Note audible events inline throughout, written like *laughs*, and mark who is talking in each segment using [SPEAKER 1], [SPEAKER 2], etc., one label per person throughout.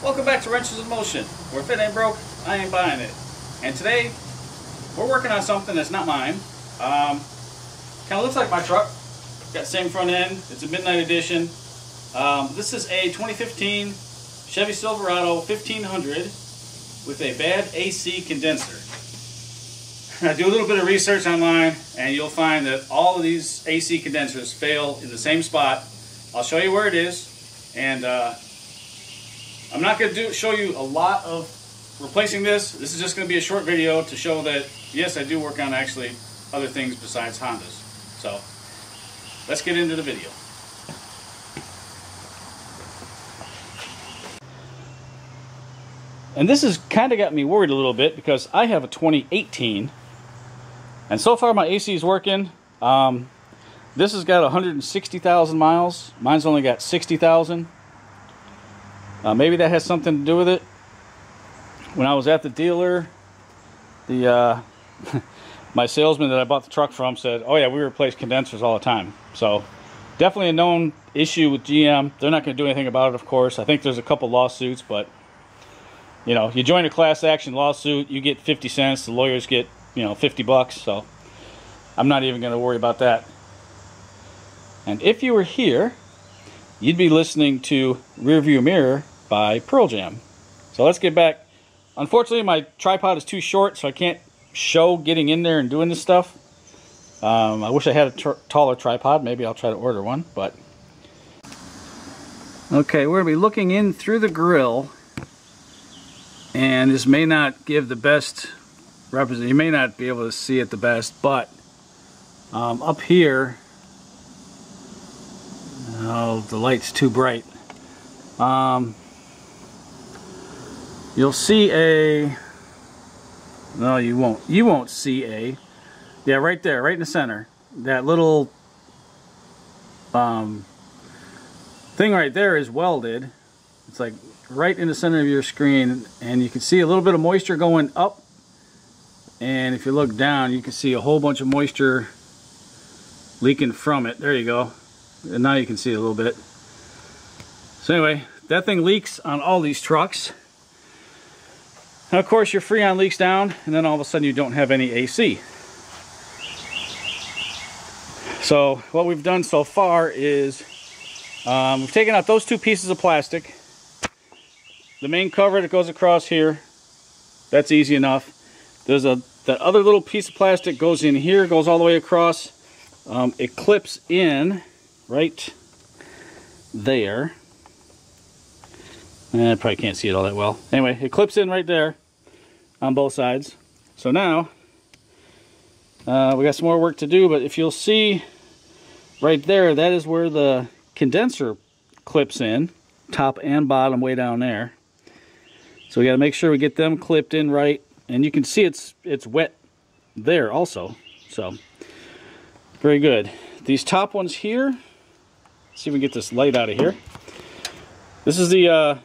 [SPEAKER 1] Welcome back to Wrenches in Motion, where if it ain't broke, I ain't buying it. And today, we're working on something that's not mine. Um, kind of looks like my truck. Got same front end. It's a Midnight Edition. Um, this is a 2015 Chevy Silverado 1500 with a bad AC condenser. I do a little bit of research online and you'll find that all of these AC condensers fail in the same spot. I'll show you where it is and uh, I'm not going to show you a lot of replacing this. This is just going to be a short video to show that yes I do work on actually other things besides Hondas. So let's get into the video. And this has kind of got me worried a little bit because I have a 2018 and so far my AC is working. Um, this has got 160,000 miles. Mine's only got 60,000. Uh, maybe that has something to do with it. When I was at the dealer, the uh, *laughs* my salesman that I bought the truck from said, "Oh yeah, we replace condensers all the time." So definitely a known issue with GM. They're not going to do anything about it, of course. I think there's a couple lawsuits, but you know, you join a class action lawsuit, you get 50 cents. The lawyers get you know 50 bucks. So I'm not even going to worry about that. And if you were here, you'd be listening to Rearview Mirror by Pearl Jam. So let's get back. Unfortunately, my tripod is too short, so I can't show getting in there and doing this stuff. Um, I wish I had a taller tripod. Maybe I'll try to order one, but... Okay, we're going to be looking in through the grill. And this may not give the best represent. You may not be able to see it the best, but um, up here, oh, the light's too bright. Um, you'll see a. No, you won't. You won't see a. Yeah, right there, right in the center. That little um, thing right there is welded. It's like right in the center of your screen, and you can see a little bit of moisture going up and if you look down you can see a whole bunch of moisture leaking from it there you go and now you can see a little bit so anyway that thing leaks on all these trucks now of course your freon leaks down and then all of a sudden you don't have any AC so what we've done so far is um, we've taken out those two pieces of plastic the main cover that goes across here that's easy enough there's a that other little piece of plastic goes in here, goes all the way across. Um, it clips in right there. Eh, I probably can't see it all that well. Anyway, it clips in right there on both sides. So now, uh, we got some more work to do, but if you'll see right there, that is where the condenser clips in, top and bottom way down there. So we got to make sure we get them clipped in right and you can see it's it's wet there also so very good these top ones here see if we can get this light out of here this is the uh,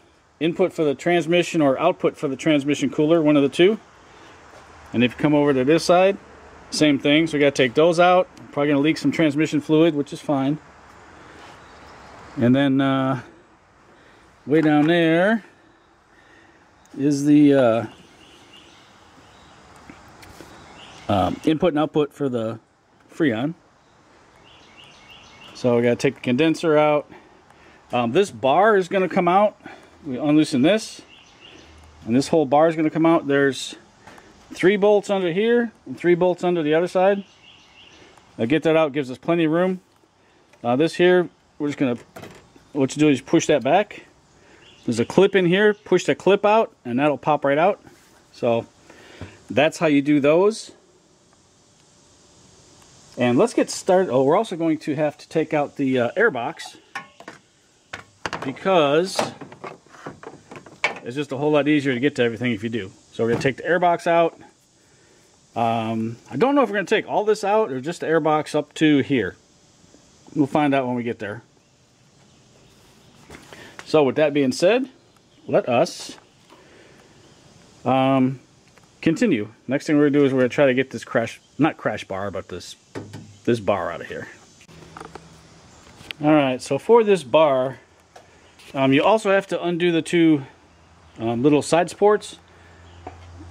[SPEAKER 1] input for the transmission or output for the transmission cooler one of the two and if you come over to this side same thing so we got to take those out probably gonna leak some transmission fluid which is fine and then uh, way down there is the uh, um, input and output for the Freon. So we got to take the condenser out. Um, this bar is going to come out. We unloosen this. And this whole bar is going to come out. There's three bolts under here and three bolts under the other side. Now get that out gives us plenty of room. Uh, this here, we're just going to, what you do is push that back. There's a clip in here. Push the clip out and that'll pop right out. So that's how you do those. And let's get started. Oh, we're also going to have to take out the uh, air box because it's just a whole lot easier to get to everything if you do. So we're going to take the air box out. Um, I don't know if we're going to take all this out or just the air box up to here. We'll find out when we get there. So with that being said, let us um, continue. Next thing we're going to do is we're going to try to get this crash, not crash bar, but this this bar out of here. All right, so for this bar, um, you also have to undo the two um, little side supports.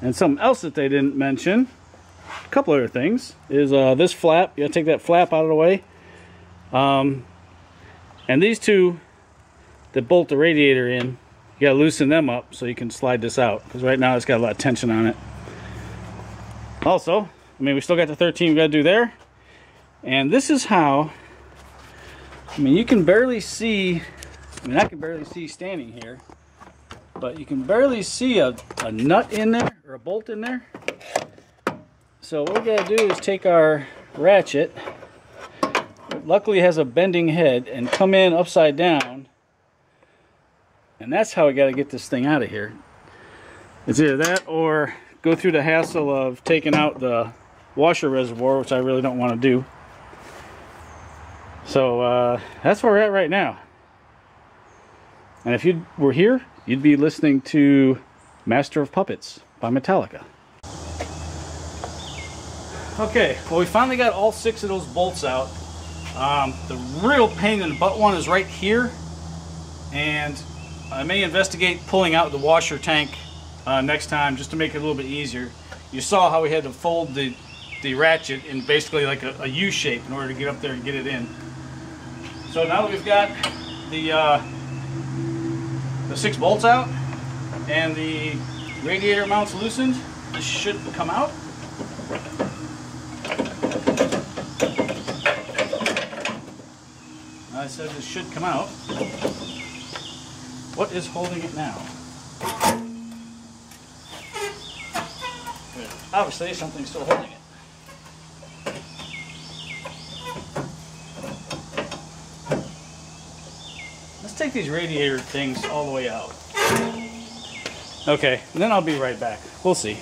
[SPEAKER 1] And something else that they didn't mention, a couple other things, is uh, this flap. You gotta take that flap out of the way. Um, and these two that bolt the radiator in, you gotta loosen them up so you can slide this out. Because right now it's got a lot of tension on it. Also, I mean, we still got the 13 we gotta do there. And this is how, I mean, you can barely see, I mean, I can barely see standing here, but you can barely see a, a nut in there or a bolt in there. So what we gotta do is take our ratchet, luckily has a bending head, and come in upside down. And that's how we gotta get this thing out of here. It's either that or go through the hassle of taking out the washer reservoir, which I really don't want to do. So uh, that's where we're at right now. And if you were here, you'd be listening to Master of Puppets by Metallica. Okay, well we finally got all six of those bolts out. Um, the real pain in the butt one is right here. And I may investigate pulling out the washer tank uh, next time just to make it a little bit easier. You saw how we had to fold the, the ratchet in basically like a a U shape in order to get up there and get it in. So now that we've got the, uh, the six bolts out and the radiator mounts loosened, this should come out. I said this should come out. What is holding it now? Obviously something's still holding it. Let's these radiator things all the way out. Okay, then I'll be right back. We'll see.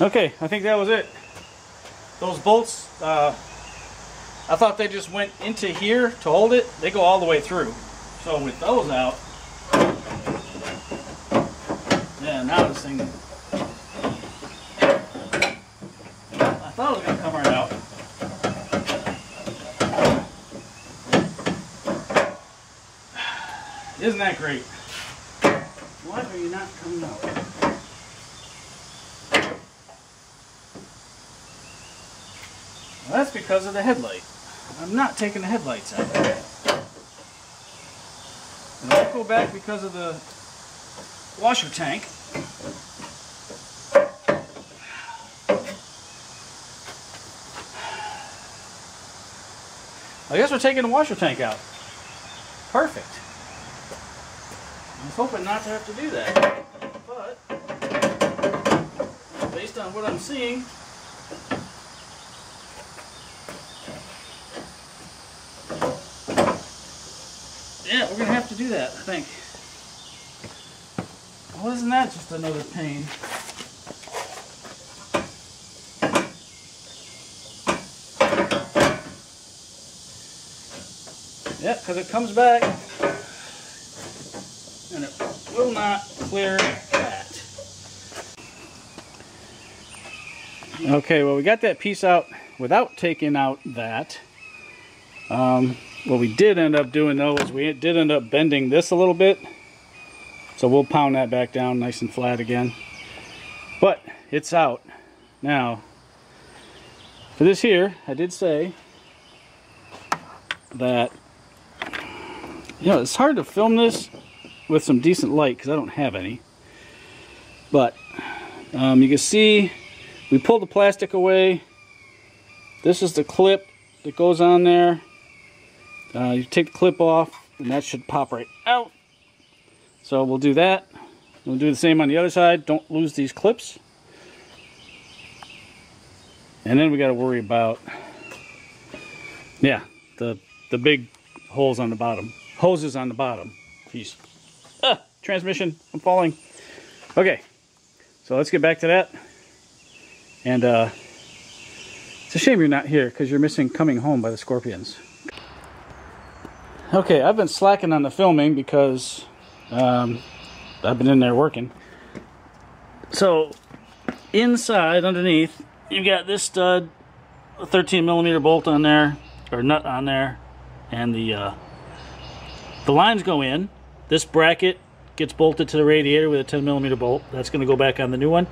[SPEAKER 1] Okay, I think that was it. Those bolts, uh, I thought they just went into here to hold it. They go all the way through. So with those out, yeah, now this thing, I thought it was going to come right out. Isn't that great? Why are you not coming out? Well, that's because of the headlight. I'm not taking the headlights out. And I'll go back because of the washer tank. I guess we're taking the washer tank out. Perfect. Hoping not to have to do that. But, based on what I'm seeing, yeah, we're going to have to do that, I think. Well, isn't that just another pain? Yeah, because it comes back and it will not clear that. Okay, well we got that piece out without taking out that. Um, what we did end up doing though is we did end up bending this a little bit. So we'll pound that back down nice and flat again. But it's out. Now, for this here, I did say that, you know, it's hard to film this with some decent light because I don't have any. But um, you can see we pulled the plastic away. This is the clip that goes on there. Uh, you take the clip off and that should pop right out. So we'll do that. We'll do the same on the other side. Don't lose these clips. And then we got to worry about, yeah, the the big holes on the bottom. Hoses on the bottom. Jeez. *laughs* Transmission. I'm falling. Okay. So let's get back to that. And uh, it's a shame you're not here because you're missing Coming Home by the Scorpions. Okay, I've been slacking on the filming because um, I've been in there working. So, inside, underneath, you've got this stud, a 13 millimeter bolt on there, or nut on there, and the uh, the lines go in. This bracket
[SPEAKER 2] gets bolted to the radiator with a 10 millimeter bolt. That's going to go back on the new one.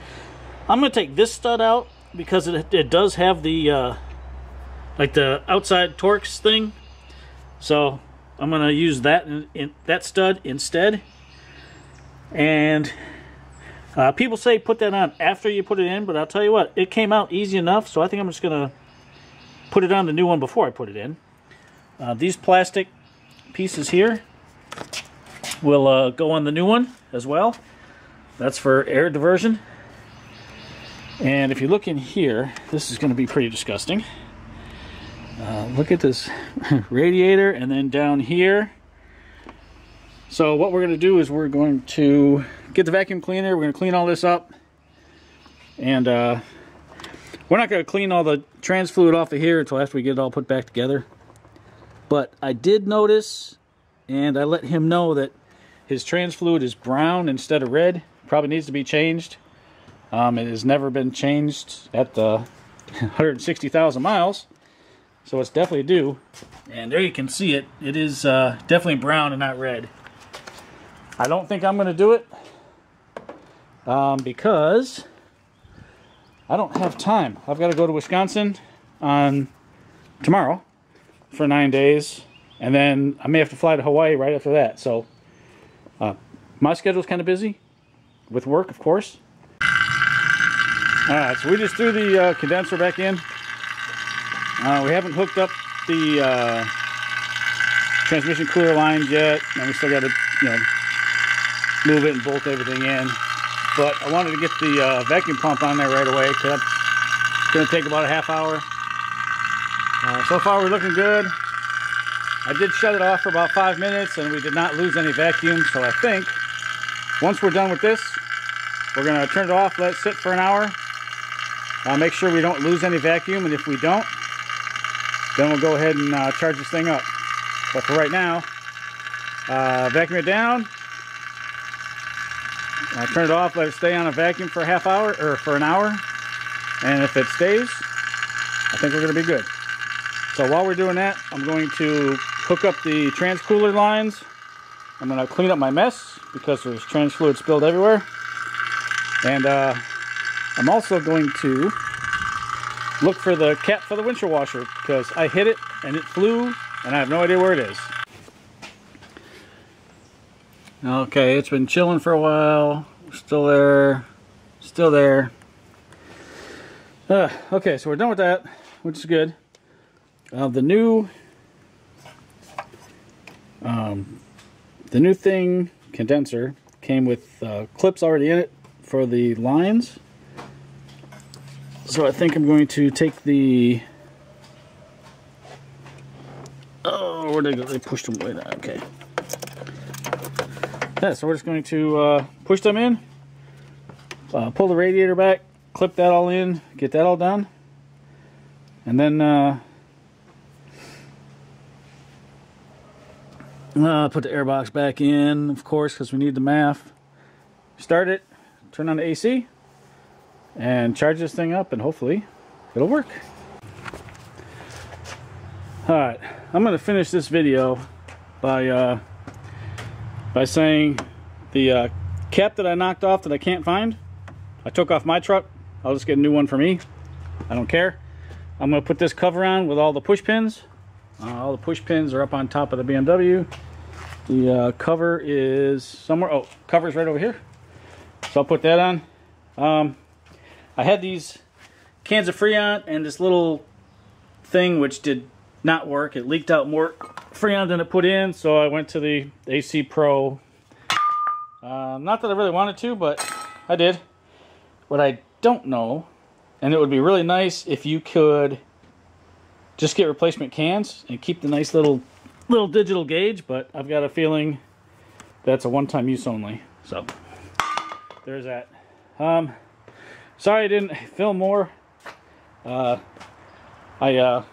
[SPEAKER 2] I'm going to take this stud out because it, it does have the uh, like the outside Torx thing. So I'm going to use that in, in, that stud instead. And uh, people say put that on after you put it in, but I'll tell you what, it came out easy enough. So I think I'm just going to put it on the new one before I put it in. Uh, these plastic pieces here will uh, go on the new one as well. That's for air diversion. And if you look in here, this is going to be pretty disgusting. Uh, look at this *laughs* radiator and then down here. So what we're going to do is we're going to get the vacuum cleaner. We're going to clean all this up. And uh, we're not going to clean all the trans fluid off of here until after we get it all put back together. But I did notice, and I let him know that his trans fluid is brown instead of red. Probably needs to be changed. Um, it has never been changed at the *laughs* 160,000 miles. So it's definitely due. And there you can see it. It is uh, definitely brown and not red. I don't think I'm going to do it um, because I don't have time. I've got to go to Wisconsin on tomorrow for nine days, and then I may have to fly to Hawaii right after that. So uh, my schedule's kind of busy with work, of course. All right, so we just threw the uh, condenser back in. Uh, we haven't hooked up the uh, transmission cooler lines yet, and we still got to, you know, move it and bolt everything in. But I wanted to get the uh, vacuum pump on there right away because it's going to take about a half hour. Uh, so far we're looking good. I did shut it off for about five minutes and we did not lose any vacuum. So I think once we're done with this, we're going to turn it off, let it sit for an hour. Uh, make sure we don't lose any vacuum. And if we don't, then we'll go ahead and uh, charge this thing up. But for right now, uh, vacuum it down. Turn it off, let it stay on a vacuum for a half hour or for an hour. And if it stays, I think we're going to be good. So while we're doing that, I'm going to hook up the trans cooler lines. I'm to clean up my mess because there's trans fluid spilled everywhere. And uh, I'm also going to look for the cap for the windshield washer because I hit it and it flew and I have no idea where it is. Okay, it's been chilling for a while. Still there. Still there. Uh, okay, so we're done with that, which is good. Uh, the new um, the new thing condenser came with uh, clips already in it for the lines. So I think I'm going to take the oh where did they go? They pushed them away. Okay. Yeah, so we're just going to uh, push them in, uh, pull the radiator back, clip that all in, get that all done, and then uh, put the airbox back in, of course, because we need the MAF. Start it, turn on the AC, and charge this thing up, and hopefully it'll work. Alright, I'm going to finish this video by, uh, by saying the uh, cap that I knocked off that I can't find, I took off my truck. I'll just get a new one for me. I don't care. I'm going to put this cover on with all the push pins uh, all the push pins are up on top of the BMW. The uh, cover is somewhere. Oh, cover's right over here. So I'll put that on. Um, I had these cans of Freon and this little thing which did not work. It leaked out more Freon than it put in, so I went to the AC Pro. Uh, not that I really wanted to, but I did. What I don't know, and it would be really nice if you could just get replacement cans and keep the nice little little digital gauge, but I've got a feeling that's a one-time use only. So there's that. Um, sorry I didn't film more. Uh, I uh,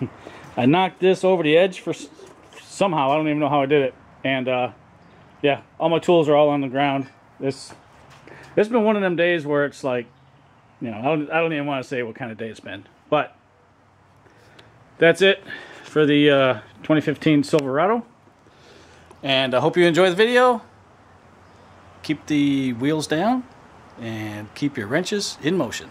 [SPEAKER 2] *laughs* I knocked this over the edge for somehow. I don't even know how I did it. And uh, yeah, all my tools are all on the ground. This it's been one of them days where it's like, you know, I don't I don't even want to say what kind of day it's been, but that's it for the uh, 2015 Silverado. And I hope you enjoy the video.
[SPEAKER 1] keep the wheels down and keep your wrenches in motion.